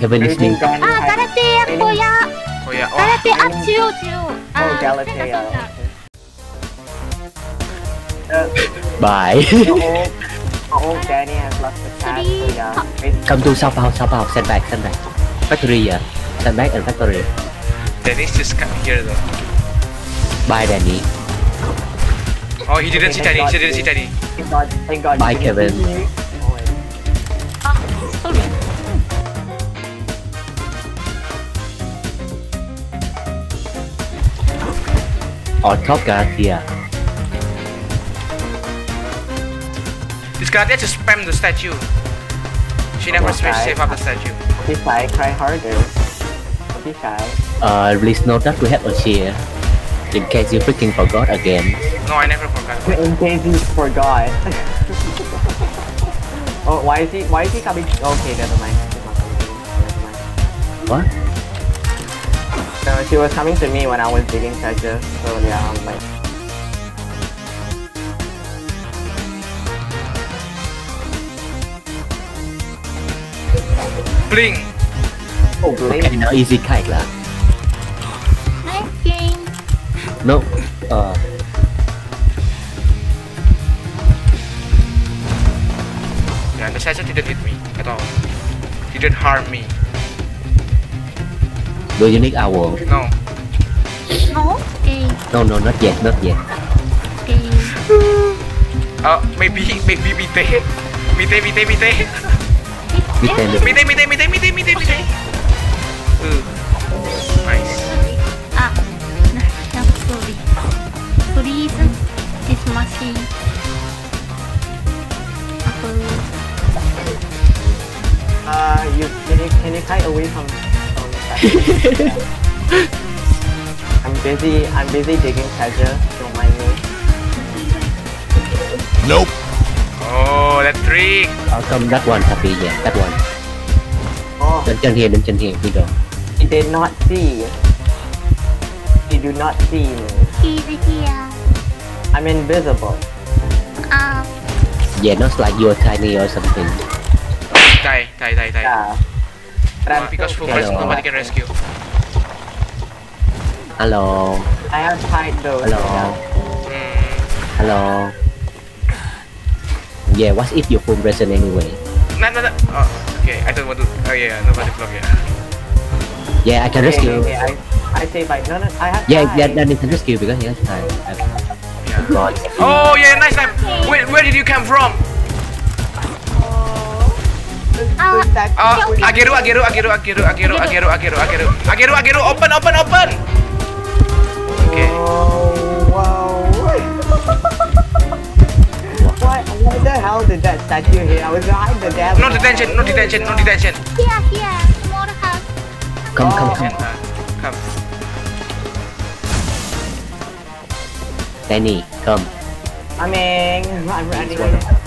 Kevin, been listening. Ah, Galatea, Koya. Koya. Oh. Galatea, ah, Jiu, Jiu. Oh, oh, Galatea. Uh, Bye. oh, oh, Danny has lost the path. Koya. Come to Sao Paulo, Sao Paulo. Send back, send back. Factory, yeah. Send back and factory. Danny's just come here though. Bye, Danny. Oh, he didn't okay, see Danny. He didn't see Danny. Thank God. Thank God. Bye, Kevin. On top Galatea. This guy just spam the statue. She never space okay. save up the statue. Don't be shy, cry harder. Don't be shy. Uh, please note that we have a cheer. In case you freaking forgot again. No, I never forgot. In case you forgot. oh, why is he? Why is he coming? Okay, never mind. He's not coming to me. Never mind. What? No, she was coming to me when I was digging treasure. So yeah, I'm like, Bling. oh, blame. Okay, now easy kite lah. Nice game. No. Uh, Yeah, the statue didn't hit me at all. Didn't harm me. Do you need owl? No. No? Okay. No, no, not yet, not yet. Okay. uh, maybe, maybe Mite. Mite, Mite, Mite. Mite, Mite, Mite, Mite, Mite, Mite, Mite. Uh, nice. Ah, I'm sorry. Please, this machine. Uh, you can you can you kite away from I'm busy. I'm busy digging treasure. Don't mind me. Nope. Oh, that trick. I'll come that one, happy, yeah, that one. Oh, Đến chân here, đến chân here, we go. he did not see. He do not see me. he's here. I'm invisible. 아, Yeah, not like you're tiny or something. Die, die, die, die. Yeah. But I'm Because still full Hello. nobody can rescue. Hello, I have tied those. hello, Hmm. hello. Yeah, what if you're full present anyway? No, no, no. Oh, okay. I don't want to. Oh yeah, nobody vlog yeah. Yeah, I can Okay, rescue. okay, I, I say by no, no, I have Yeah, tied. yeah, Danny can rescue because he has time. Yeah. Oh yeah, nice time. Where, where did you come from? 아, That- Uh, Ageru, Ageru, Ageru, Ageru, Ageru, Ageru, Ageru, Ageru, Ageru, Ageru, open, open, open. Okay. Wow. what, what the hell did that statue hit? I was behind the damn No detention, no detention, no detention. here, here. Small house. Come, come, Oh. come. And, come. Danny, come. Coming. I'm running.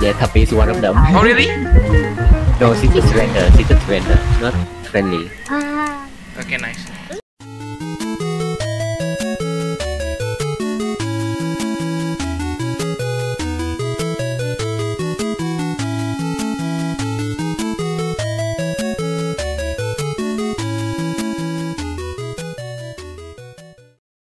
Yeah, Happy is one of them. Oh really? No, she's a surrender. She's a surrender, not friendly. Okay, nice.